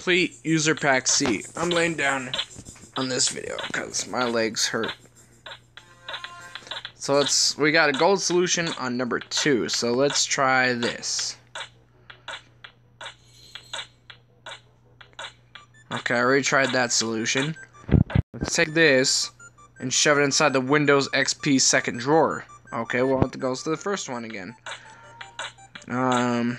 complete user pack C. I'm laying down on this video because my legs hurt. So let's, we got a gold solution on number two. So let's try this. Okay, I already tried that solution. Let's take this and shove it inside the Windows XP second drawer. Okay, well, it goes to the first one again. Um...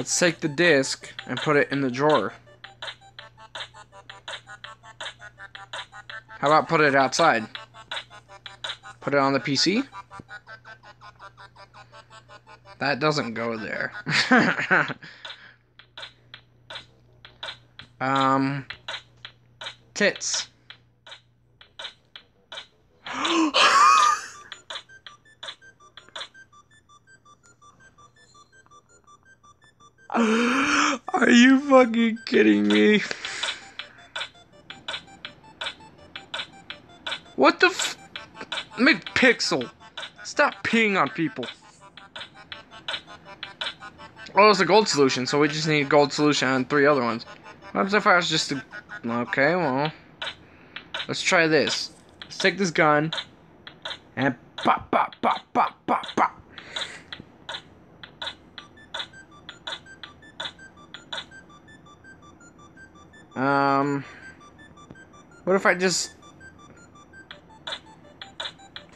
Let's take the disc and put it in the drawer. How about put it outside? Put it on the PC? That doesn't go there. um, tits. Are you fucking kidding me? What the f- McPixel? Stop peeing on people. Oh, it's a gold solution, so we just need a gold solution and three other ones. What if I just to... Okay, well... Let's try this. Let's take this gun, and pop, pop, pop, pop, pop, pop. Um, what if I just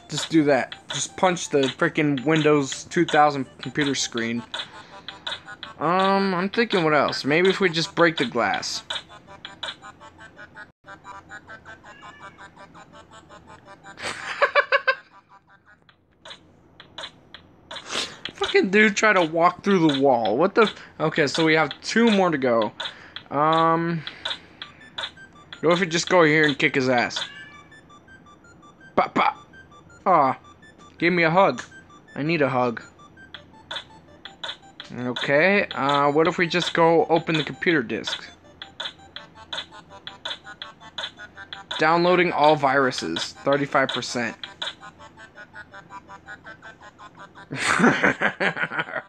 just do that? Just punch the freaking Windows 2000 computer screen. Um, I'm thinking what else? Maybe if we just break the glass. Fucking dude try to walk through the wall. What the? Okay, so we have two more to go. Um. What if we just go here and kick his ass? Pop, pop. Aw. Give me a hug. I need a hug. Okay, uh, what if we just go open the computer disk? Downloading all viruses, 35%.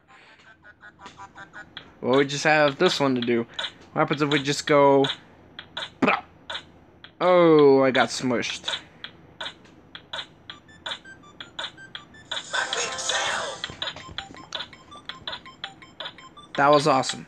well, we just have this one to do. What happens if we just go... Oh, I got smushed. That was awesome.